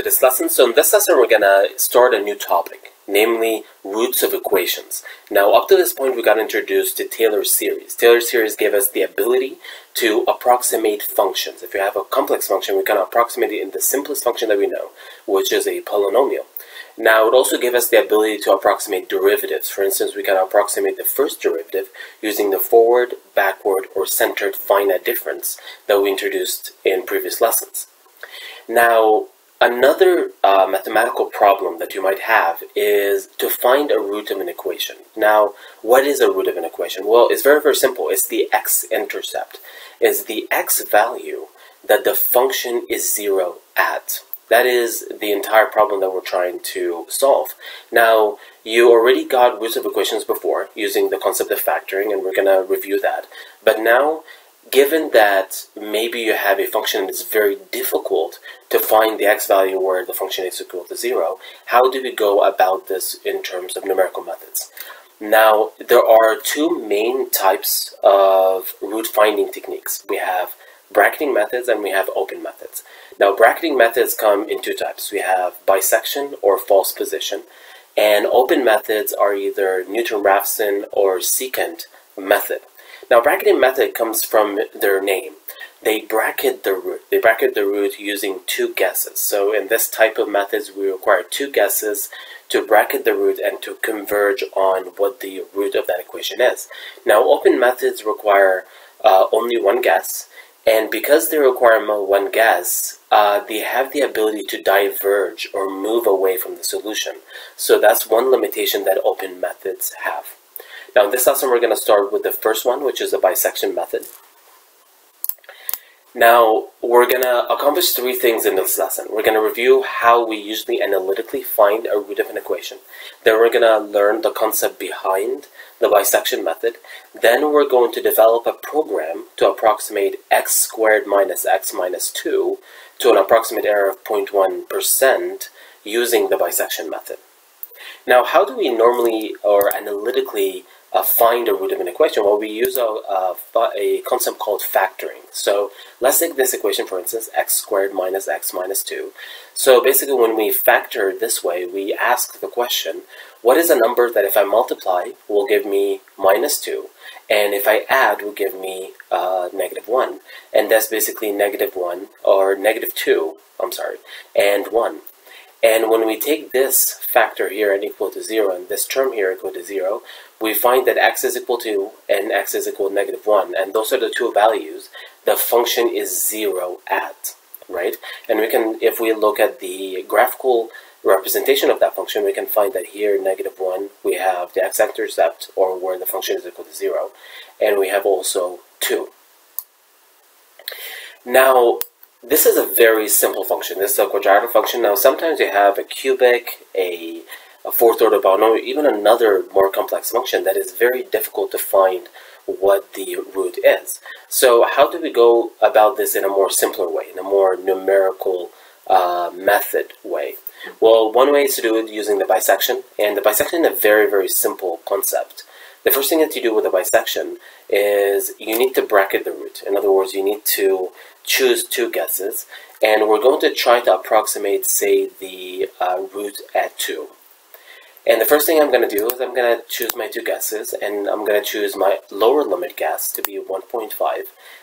to this lesson. So in this lesson, we're going to start a new topic, namely roots of equations. Now, up to this point, we got introduced to Taylor series. Taylor series gave us the ability to approximate functions. If you have a complex function, we can approximate it in the simplest function that we know, which is a polynomial. Now, it also gave us the ability to approximate derivatives. For instance, we can approximate the first derivative using the forward, backward, or centered finite difference that we introduced in previous lessons. Now, another uh, mathematical problem that you might have is to find a root of an equation. Now, what is a root of an equation? Well, it's very, very simple. It's the x-intercept. It's the x value that the function is zero at. That is the entire problem that we're trying to solve. Now, you already got roots of equations before using the concept of factoring, and we're going to review that. But now given that maybe you have a function that's very difficult to find the x value where the function is equal to zero, how do we go about this in terms of numerical methods? Now, there are two main types of root finding techniques. We have bracketing methods and we have open methods. Now, bracketing methods come in two types. We have bisection or false position, and open methods are either Newton-Raphson or secant method. Now, bracketing method comes from their name. They bracket the root. They bracket the root using two guesses. So in this type of methods, we require two guesses to bracket the root and to converge on what the root of that equation is. Now, open methods require uh, only one guess. And because they require one guess, uh, they have the ability to diverge or move away from the solution. So that's one limitation that open methods have. Now in this lesson we're going to start with the first one, which is the bisection method. Now, we're going to accomplish three things in this lesson. We're going to review how we usually analytically find a root of an equation. Then we're going to learn the concept behind the bisection method. Then we're going to develop a program to approximate x squared minus x minus 2 to an approximate error of 0.1% using the bisection method. Now, how do we normally or analytically uh, find a root of an equation? Well, we use a, a, a, concept called factoring. So let's take this equation, for instance, x squared minus x minus 2. So basically, when we factor this way, we ask the question, what is a number that if I multiply will give me minus 2, and if I add will give me uh, negative 1. And that's basically negative 1, or negative 2, I'm sorry, and 1. And when we take this factor here and equal to 0 and this term here equal to 0, we find that x is equal to and x is equal to negative 1. And those are the two values the function is 0 at, right? And we can, if we look at the graphical representation of that function, we can find that here, negative 1, we have the x-intercept, or where the function is equal to 0. And we have also 2. Now, this is a very simple function. This is a quadratic function. Now, sometimes you have a cubic, a, a fourth order polynomial, even another more complex function that is very difficult to find what the root is. So how do we go about this in a more simpler way, in a more numerical uh, method way? Well, one way is to do it using the bisection, and the bisection is a very, very simple concept. The first thing that you do with a bisection is you need to bracket the root. In other words, you need to choose two guesses, and we're going to try to approximate, say, the uh, root at 2. And the first thing I'm going to do is I'm going to choose my two guesses, and I'm going to choose my lower limit guess to be 1.5,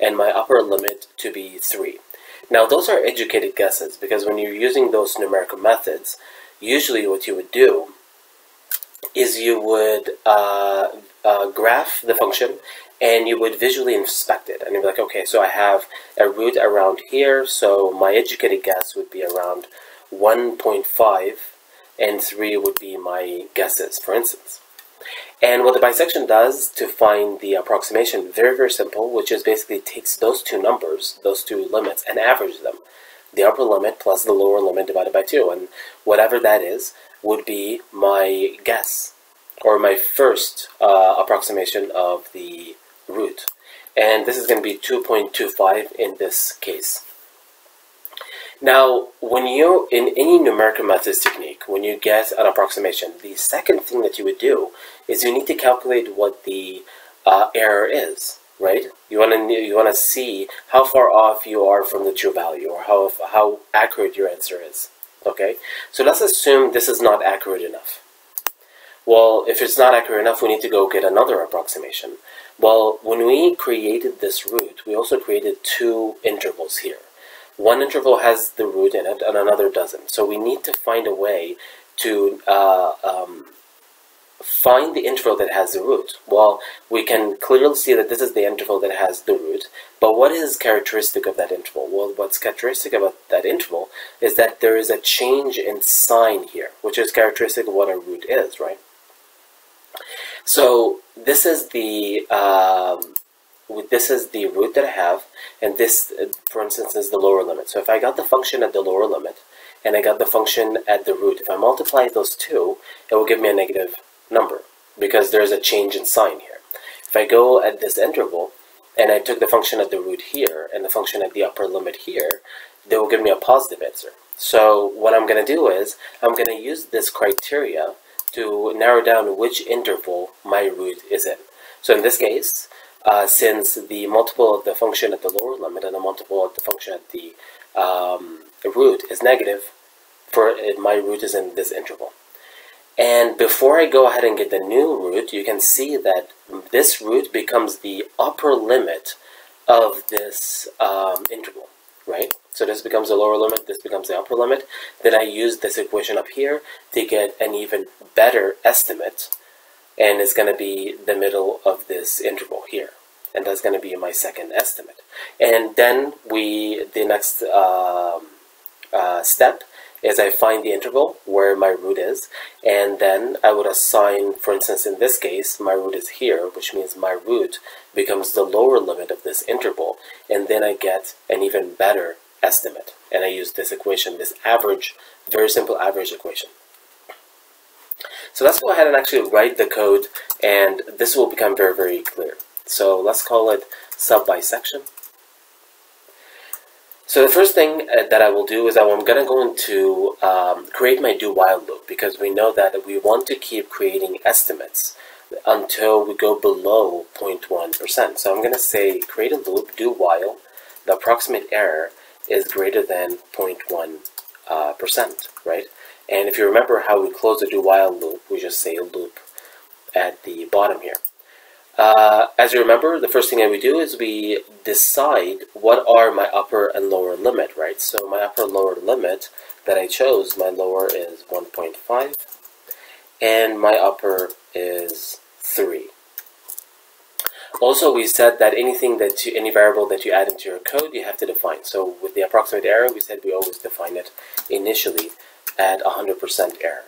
and my upper limit to be 3. Now, those are educated guesses, because when you're using those numerical methods, usually what you would do is you would uh, uh, graph the function and you would visually inspect it. And you'd be like, okay, so I have a root around here, so my educated guess would be around 1.5, and 3 would be my guesses, for instance. And what the bisection does to find the approximation, very, very simple, which is basically takes those two numbers, those two limits, and averages them. The upper limit plus the lower limit divided by 2. And whatever that is would be my guess, or my first uh, approximation of the root. And this is going to be 2.25 in this case. Now, when you in any numerical methods technique, when you get an approximation, the second thing that you would do is you need to calculate what the uh, error is, right? You want to you want to see how far off you are from the true value, or how how accurate your answer is. Okay, so let's assume this is not accurate enough. Well, if it's not accurate enough, we need to go get another approximation. Well, when we created this root, we also created two intervals here. One interval has the root in it and another doesn't. So we need to find a way to uh, um, find the interval that has the root. Well, we can clearly see that this is the interval that has the root, but what is characteristic of that interval? Well, what's characteristic about that interval is that there is a change in sign here, which is characteristic of what a root is, right? So this is the um, this is the root that I have, and this, for instance, is the lower limit. So if I got the function at the lower limit, and I got the function at the root, if I multiply those two, it will give me a negative number, because there's a change in sign here. If I go at this interval, and I took the function at the root here, and the function at the upper limit here, they will give me a positive answer. So what I'm going to do is, I'm going to use this criteria to narrow down which interval my root is in. So in this case, uh, since the multiple of the function at the lower limit and the multiple of the function at the um, root is negative, for my root is in this interval. And before I go ahead and get the new root, you can see that this root becomes the upper limit of this um, interval, right? So this becomes the lower limit, this becomes the upper limit. Then I use this equation up here to get an even better estimate. And it's going to be the middle of this interval here. And that's going to be my second estimate. And then we, the next um, uh, step is I find the interval where my root is, and then I would assign, for instance, in this case, my root is here, which means my root becomes the lower limit of this interval, and then I get an even better estimate. And I use this equation, this average, very simple average equation. So let's go ahead and actually write the code, and this will become very, very clear. So let's call it sub-bisection. So the first thing uh, that I will do is I'm going to go into um, create my do while loop because we know that we want to keep creating estimates until we go below 0.1%. So I'm going to say create a loop do while the approximate error is greater than 0.1 uh, right? And if you remember how we close the do while loop, we just say loop at the bottom here. Uh, as you remember, the first thing that we do is we decide what are my upper and lower limit, right? So my upper and lower limit that I chose, my lower is 1.5, and my upper is 3. Also, we said that anything that you, any variable that you add into your code, you have to define. So with the approximate error, we said we always define it initially at 100% error.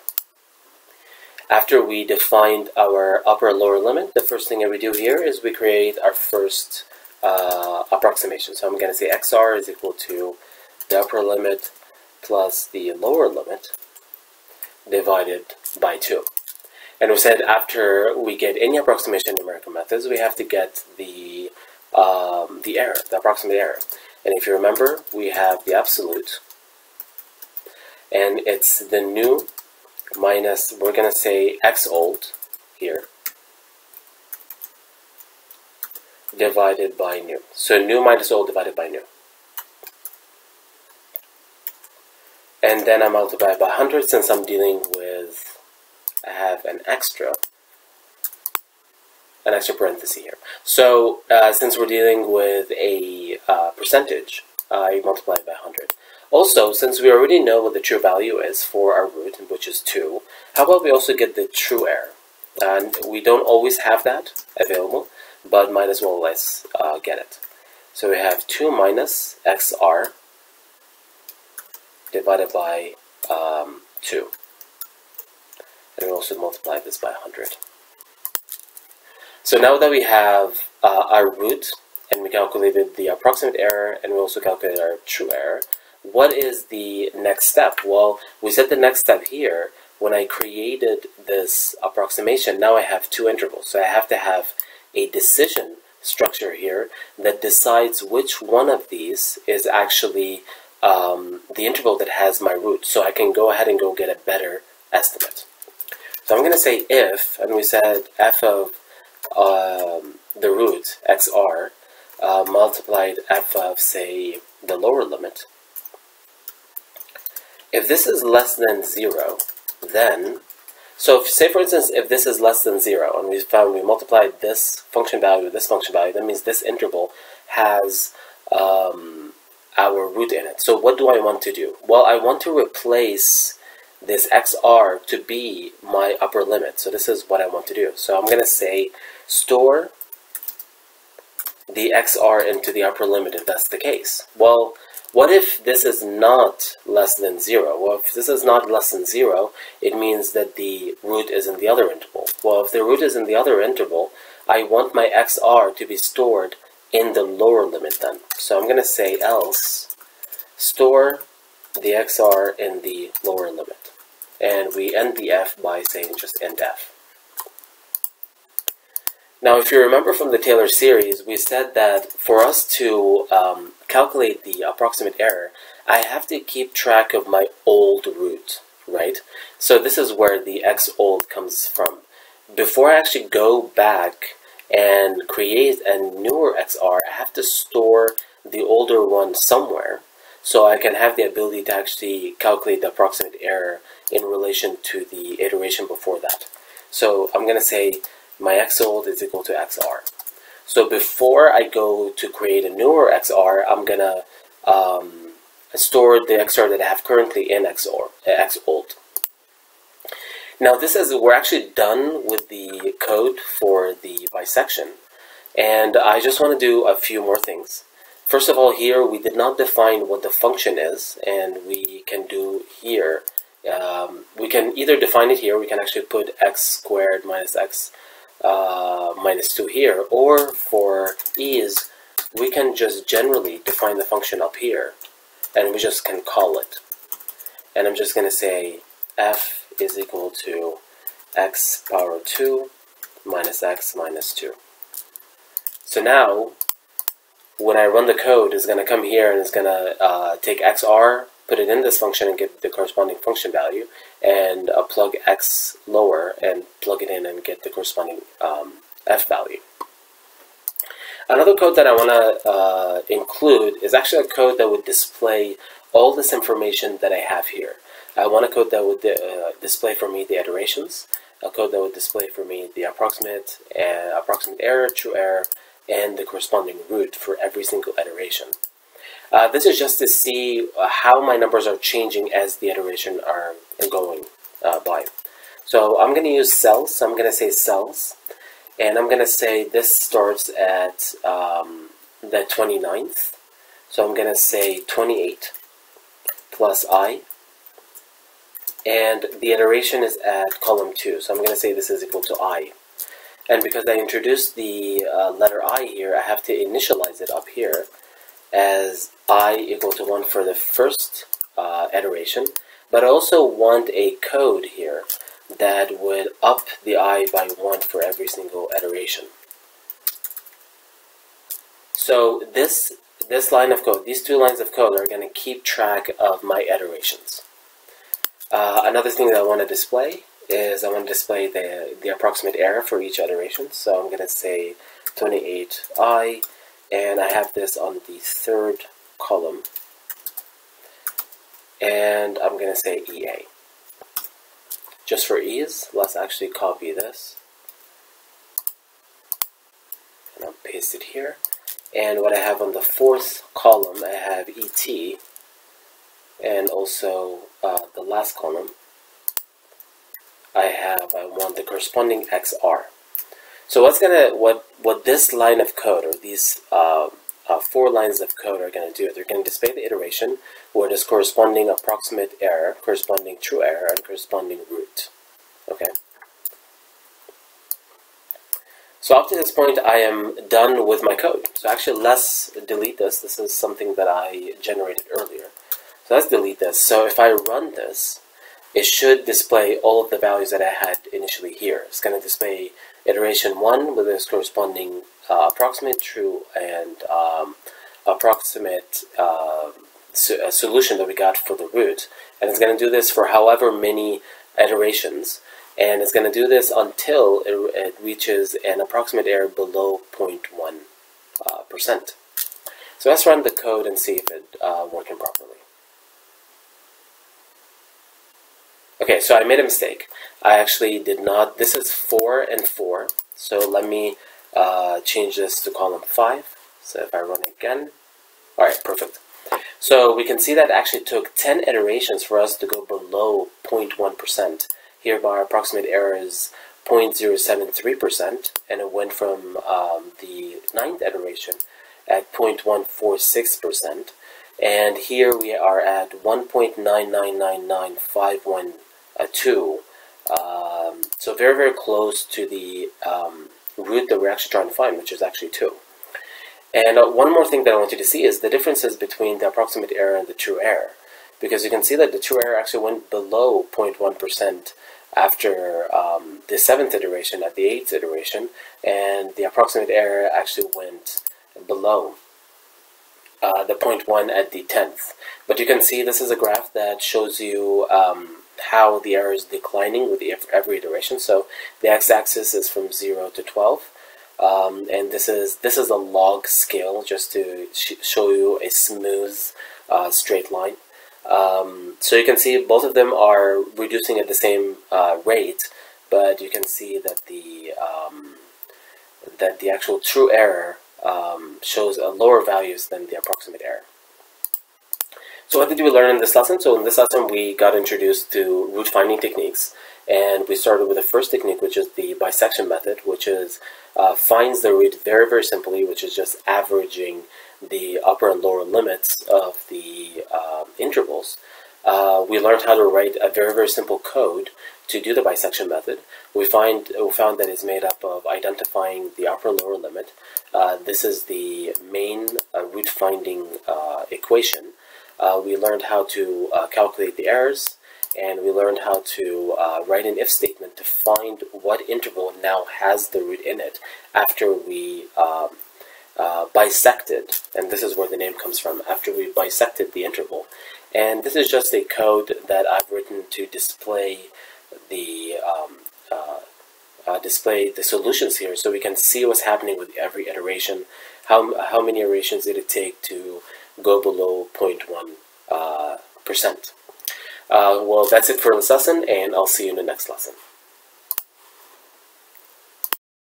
After we defined our upper and lower limit, the first thing that we do here is we create our first uh, approximation. So I'm going to say xr is equal to the upper limit plus the lower limit divided by 2. And we said after we get any approximation in numerical methods, we have to get the, um, the error, the approximate error. And if you remember, we have the absolute, and it's the new minus, we're going to say x old here, divided by new. So new minus old divided by new. And then I multiply by 100 since I'm dealing with, I have an extra, an extra parenthesis here. So uh, since we're dealing with a uh, percentage, I multiply it by 100. Also, since we already know what the true value is for our root, which is 2, how about we also get the true error? And we don't always have that available, but might as well let's uh, get it. So we have 2 minus xr divided by um, 2. And we also multiply this by 100. So now that we have uh, our root, and we calculated the approximate error, and we also calculated our true error, what is the next step? Well, we said the next step here, when I created this approximation, now I have two intervals. So I have to have a decision structure here that decides which one of these is actually um, the interval that has my root. So I can go ahead and go get a better estimate. So I'm going to say if, and we said f of um, the root, xr, uh, multiplied f of, say, the lower limit, if this is less than 0, then, so if, say for instance, if this is less than 0, and we found we multiplied this function value with this function value, that means this interval has um, our root in it. So what do I want to do? Well, I want to replace this xr to be my upper limit. So this is what I want to do. So I'm going to say store the xr into the upper limit if that's the case. Well, what if this is not less than 0? Well, if this is not less than 0, it means that the root is in the other interval. Well, if the root is in the other interval, I want my xr to be stored in the lower limit then. So I'm going to say else store the xr in the lower limit. And we end the if by saying just end if. Now, if you remember from the Taylor series, we said that for us to um, calculate the approximate error, I have to keep track of my old root, right? So this is where the x old comes from. Before I actually go back and create a newer XR, I have to store the older one somewhere so I can have the ability to actually calculate the approximate error in relation to the iteration before that. So I'm going to say my x old is equal to xr. So before I go to create a newer xr, I'm gonna um, store the xr that I have currently in xor, x old. Now this is, we're actually done with the code for the bisection. And I just want to do a few more things. First of all, here we did not define what the function is, and we can do here. Um, we can either define it here, we can actually put x squared minus x uh, minus 2 here, or for ease, we can just generally define the function up here, and we just can call it. And I'm just going to say f is equal to x power 2 minus x minus 2. So now, when I run the code, it's going to come here and it's going to uh, take xr put it in this function and get the corresponding function value, and uh, plug x lower and plug it in and get the corresponding um, f value. Another code that I want to uh, include is actually a code that would display all this information that I have here. I want a code that would uh, display for me the iterations, a code that would display for me the approximate, uh, approximate error, true error, and the corresponding root for every single iteration. Uh, this is just to see uh, how my numbers are changing as the iteration are going uh, by. So I'm going to use cells. So I'm going to say cells. And I'm going to say this starts at um, the 29th. So I'm going to say 28 plus i. And the iteration is at column 2. So I'm going to say this is equal to i. And because I introduced the uh, letter i here, I have to initialize it up here as i equal to 1 for the first uh, iteration, but I also want a code here that would up the i by 1 for every single iteration. So this, this line of code, these two lines of code are going to keep track of my iterations. Uh, another thing that I want to display is I want to display the, the approximate error for each iteration. So I'm going to say 28i and I have this on the third column and I'm going to say EA. Just for ease, let's actually copy this and I'll paste it here. And what I have on the fourth column, I have ET and also uh, the last column, I have, I want the corresponding XR. So what's gonna what what this line of code or these uh, uh, four lines of code are going to do? They're going to display the iteration where there's corresponding approximate error, corresponding true error, and corresponding root. Okay. So up to this point, I am done with my code. So actually, let's delete this. This is something that I generated earlier. So let's delete this. So if I run this, it should display all of the values that I had initially here. It's going to display iteration 1 with its corresponding uh, approximate true and um, approximate uh, so solution that we got for the root. And it's going to do this for however many iterations. And it's going to do this until it, it reaches an approximate error below 0.1%. Uh, so let's run the code and see if it's uh, working properly. Okay, so I made a mistake. I actually did not, this is 4 and 4. So let me uh, change this to column 5. So if I run again, all right, perfect. So we can see that actually took 10 iterations for us to go below 0.1%. Here my approximate error is 0.073%, and it went from um, the ninth iteration at 0.146%. And here we are at 1.9999512. Um, so very, very close to the um, root that we're actually trying to find, which is actually 2. And uh, one more thing that I want you to see is the differences between the approximate error and the true error. Because you can see that the true error actually went below 0.1% after um, the seventh iteration at the eighth iteration, and the approximate error actually went below uh, the 0.1 at the 10th. But you can see this is a graph that shows you um, how the error is declining with every iteration. So the x-axis is from 0 to 12. Um, and this is this is a log scale just to sh show you a smooth uh, straight line. Um, so you can see both of them are reducing at the same uh, rate, but you can see that the um, that the actual true error um, shows a lower values than the approximate error. So what did we learn in this lesson? So in this lesson we got introduced to root finding techniques and we started with the first technique which is the bisection method which is uh, finds the root very very simply which is just averaging the upper and lower limits of the uh, intervals. Uh, we learned how to write a very very simple code to do the bisection method. We find we found that it's made up of identifying the upper and lower limit. Uh, this is the main uh, root finding uh, equation uh, we learned how to uh, calculate the errors, and we learned how to uh, write an if statement to find what interval now has the root in it after we um, uh, bisected, and this is where the name comes from, after we bisected the interval. And this is just a code that I've written to display the um, uh, uh, display the solutions here so we can see what's happening with every iteration. How, how many iterations did it take to go below 0.1 uh. Uh, well, that's it for this lesson, and I'll see you in the next lesson.